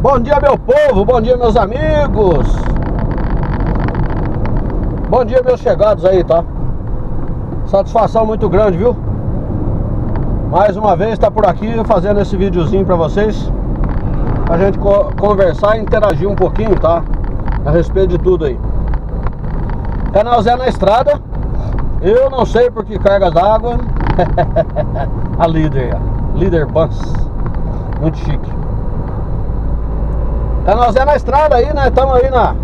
Bom dia, meu povo, bom dia, meus amigos. Bom dia, meus chegados aí, tá? Satisfação muito grande, viu? Mais uma vez está por aqui fazendo esse videozinho para vocês A gente co conversar e interagir um pouquinho, tá? A respeito de tudo aí Canal Zé na estrada Eu não sei por que cargas d'água A líder, líder Bans Muito chique Canal Zé na estrada aí, né? Estamos aí na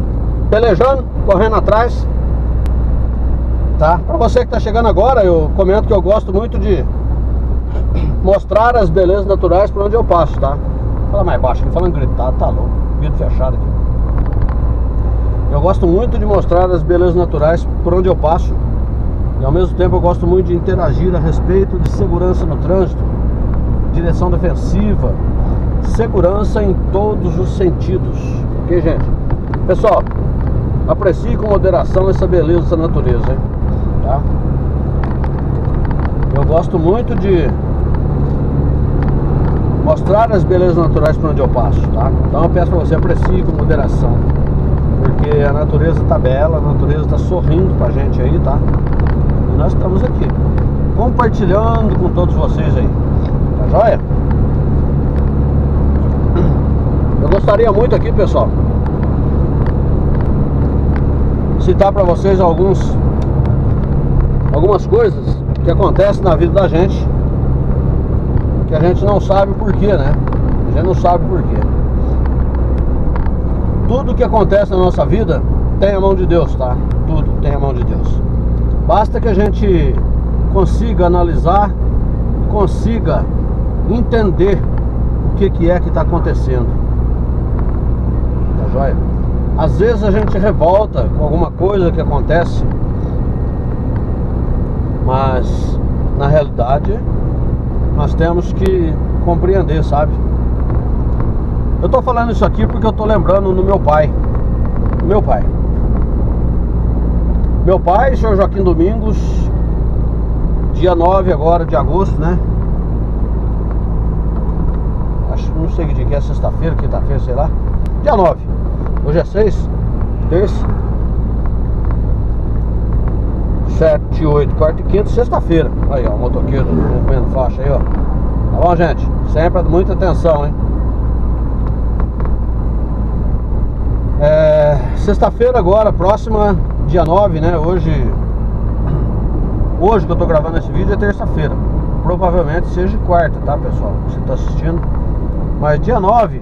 pelejando, correndo atrás Tá? Pra você que tá chegando agora, eu comento que eu gosto muito de mostrar as belezas naturais por onde eu passo, tá? Fala mais baixo falando gritado, tá louco, vidro fechado aqui. Eu gosto muito de mostrar as belezas naturais por onde eu passo e ao mesmo tempo eu gosto muito de interagir a respeito de segurança no trânsito, direção defensiva, segurança em todos os sentidos. Ok, gente? Pessoal, aprecie com moderação essa beleza, essa natureza, hein? Tá? Eu gosto muito de mostrar as belezas naturais por onde eu passo, tá? Então eu peço para você aprecie com moderação, porque a natureza está bela, a natureza está sorrindo para gente aí, tá? E nós estamos aqui, compartilhando com todos vocês aí, tá joia? Eu gostaria muito aqui, pessoal, citar para vocês alguns algumas coisas que acontecem na vida da gente que a gente não sabe porquê, né? A gente não sabe porquê. Tudo que acontece na nossa vida tem a mão de Deus, tá? Tudo tem a mão de Deus. Basta que a gente consiga analisar, consiga entender o que, que é que está acontecendo. Tá joia? Às vezes a gente revolta com alguma coisa que acontece, mas na realidade nós temos que compreender, sabe? Eu tô falando isso aqui porque eu tô lembrando no meu pai. Meu pai. Meu pai, senhor Joaquim Domingos, dia 9 agora de agosto, né? Acho não sei que dia que é, sexta-feira, quinta-feira, sei lá. Dia 9. Hoje é 6, terça. 7, 8, quarta e quinta, sexta-feira. Aí, ó, o motoqueiro comendo faixa aí, ó. Tá bom, gente? Sempre muita atenção, hein? É, sexta-feira agora, próxima, dia 9, né? Hoje. Hoje que eu tô gravando esse vídeo é terça-feira. Provavelmente seja quarta, tá, pessoal? Você tá assistindo. Mas dia 9,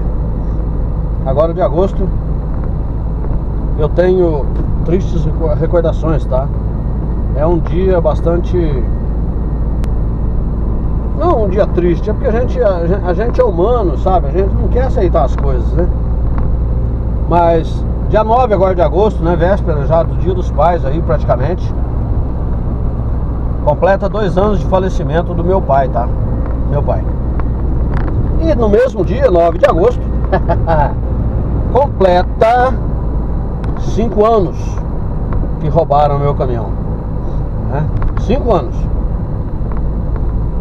agora de agosto, eu tenho tristes recordações, tá? é um dia bastante. Não um dia triste, é porque a gente, a, gente é humano, sabe? A gente não quer aceitar as coisas, né? Mas dia 9 agora de agosto, né? Véspera já do dia dos pais aí praticamente. Completa dois anos de falecimento do meu pai, tá? Meu pai. E no mesmo dia, 9 de agosto, completa cinco anos que roubaram meu caminhão né? Cinco anos.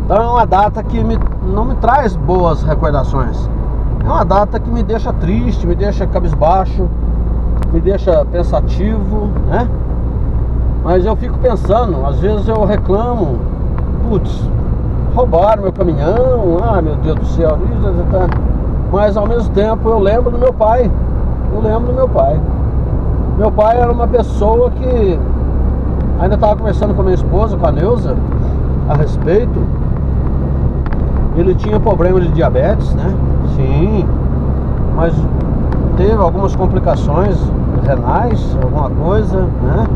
Então é uma data que me, não me traz boas recordações. É uma data que me deixa triste, me deixa cabisbaixo, me deixa pensativo, né? Mas eu fico pensando, às vezes eu reclamo, putz, roubaram meu caminhão, ah meu Deus do céu, mas ao mesmo tempo eu lembro do meu pai, eu lembro do meu pai. Meu pai era uma pessoa que Ainda estava conversando com a minha esposa, com a Neuza, a respeito. Ele tinha problema de diabetes, né? Sim. Mas teve algumas complicações renais, alguma coisa, né?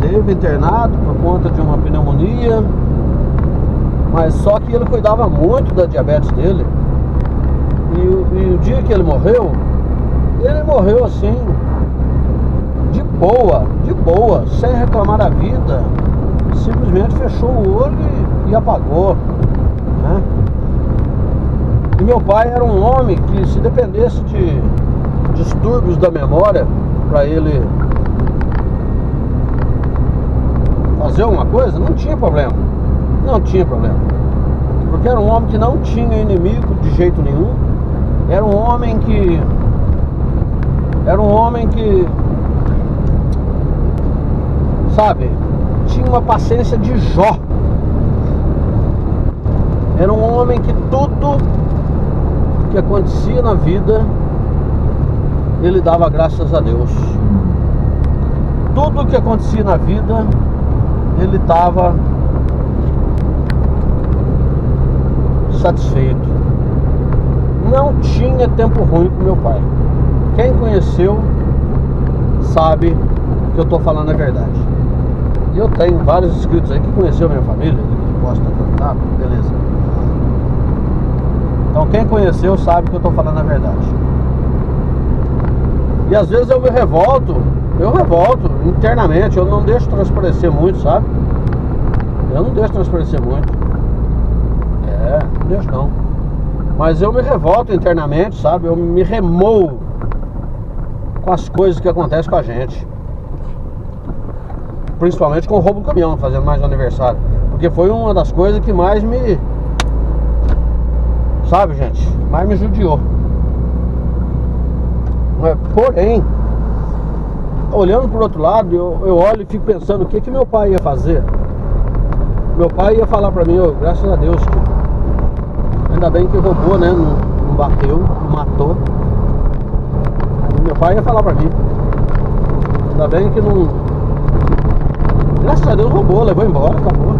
Teve internado por conta de uma pneumonia. Mas só que ele cuidava muito da diabetes dele. E, e o dia que ele morreu, ele morreu assim, de boa, de boa, sem reclamar da vida, simplesmente fechou o olho e, e apagou. Né? E meu pai era um homem que se dependesse de distúrbios da memória para ele fazer alguma coisa, não tinha problema. Não tinha problema. Porque era um homem que não tinha inimigo de jeito nenhum. Era um homem que. Era um homem que. Sabe? Tinha uma paciência de Jó. Era um homem que tudo que acontecia na vida, ele dava graças a Deus. Tudo que acontecia na vida, ele estava satisfeito. Não tinha tempo ruim com meu pai. Quem conheceu sabe que eu estou falando a verdade. E eu tenho vários inscritos aí que conheceu minha família, que gosta de cantar, beleza. Então quem conheceu sabe que eu estou falando a verdade. E às vezes eu me revolto, eu revolto internamente, eu não deixo transparecer muito, sabe? Eu não deixo transparecer muito. É, não. Mas eu me revolto internamente, sabe? Eu me remoo com as coisas que acontecem com a gente. Principalmente com o roubo do caminhão, fazendo mais um aniversário. Porque foi uma das coisas que mais me Sabe, gente? Mas me judiou. Porém, olhando por outro lado, eu, eu olho e fico pensando o que que meu pai ia fazer. Meu pai ia falar pra mim, oh, graças a Deus, que ainda bem que roubou, né? Não, não bateu, não matou. Meu pai ia falar pra mim. Ainda bem que não. Graças a Deus roubou, levou embora, acabou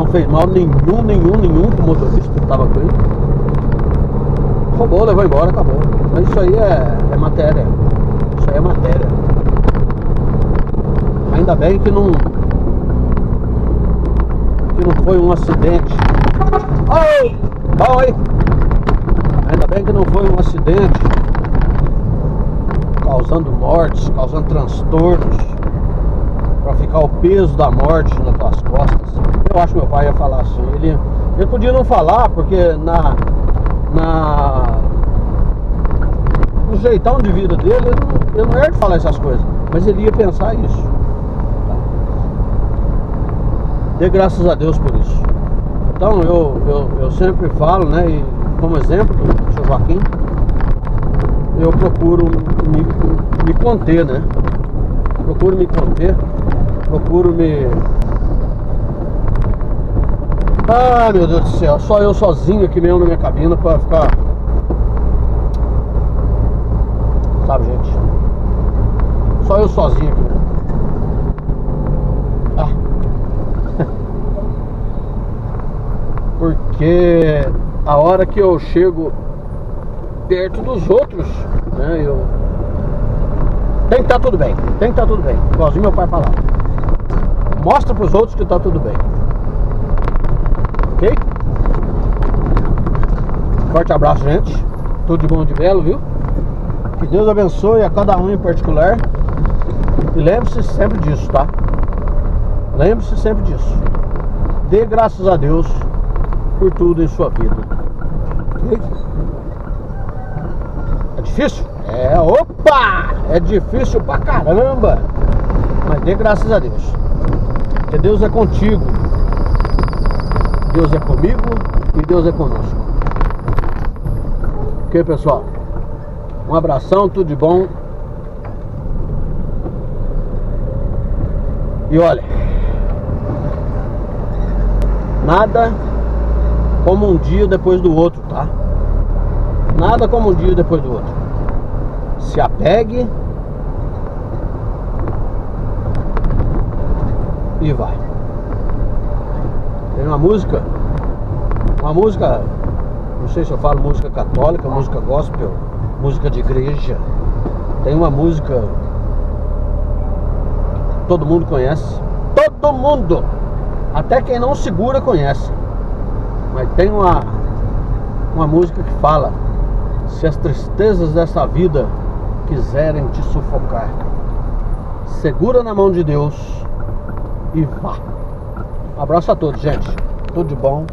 não fez mal nenhum, nenhum, nenhum pro motorista que estava com ele. Roubou, levou embora, acabou. Mas isso aí é, é matéria. Isso aí é matéria. Ainda bem que não. Que não foi um acidente. Oi! Oi! Ainda bem que não foi um acidente causando mortes, causando transtornos, para ficar o peso da morte nas tuas costas. Eu acho que meu pai ia falar assim. Ele, ele podia não falar, porque na, na no jeitão de vida dele, ele não, era de falar essas coisas. Mas ele ia pensar isso. Tá? Dê graças a Deus por isso. Então eu, eu, eu sempre falo, né, e como exemplo seu Joaquim, eu procuro me, me conter, né? Procuro me conter, procuro me ah, meu Deus do céu, só eu sozinho aqui mesmo na minha cabina pra ficar. Sabe, gente? Só eu sozinho aqui mesmo. Ah. Porque a hora que eu chego perto dos outros, né, eu. Tem que estar tá tudo bem, tem que estar tá tudo bem. Igualzinho meu pai falava. Mostra pros outros que tá tudo bem. Ok? Forte abraço, gente. Tudo de bom de belo, viu? Que Deus abençoe a cada um em particular. E lembre-se sempre disso, tá? Lembre-se sempre disso. Dê graças a Deus por tudo em sua vida. É difícil? É, opa! É difícil pra caramba! Mas dê graças a Deus. Que Deus é contigo. Deus é comigo e Deus é conosco. Ok, pessoal? Um abração, tudo de bom. E olha, nada como um dia depois do outro, tá? Nada como um dia depois do outro. Se apegue e vai. Tem uma música, uma música, não sei se eu falo música católica, música gospel, música de igreja. Tem uma música todo mundo conhece. Todo mundo! Até quem não segura conhece. Mas tem uma, uma música que fala: Se as tristezas dessa vida quiserem te sufocar, segura na mão de Deus e vá. Um abraço a todos, gente. Tudo de bom.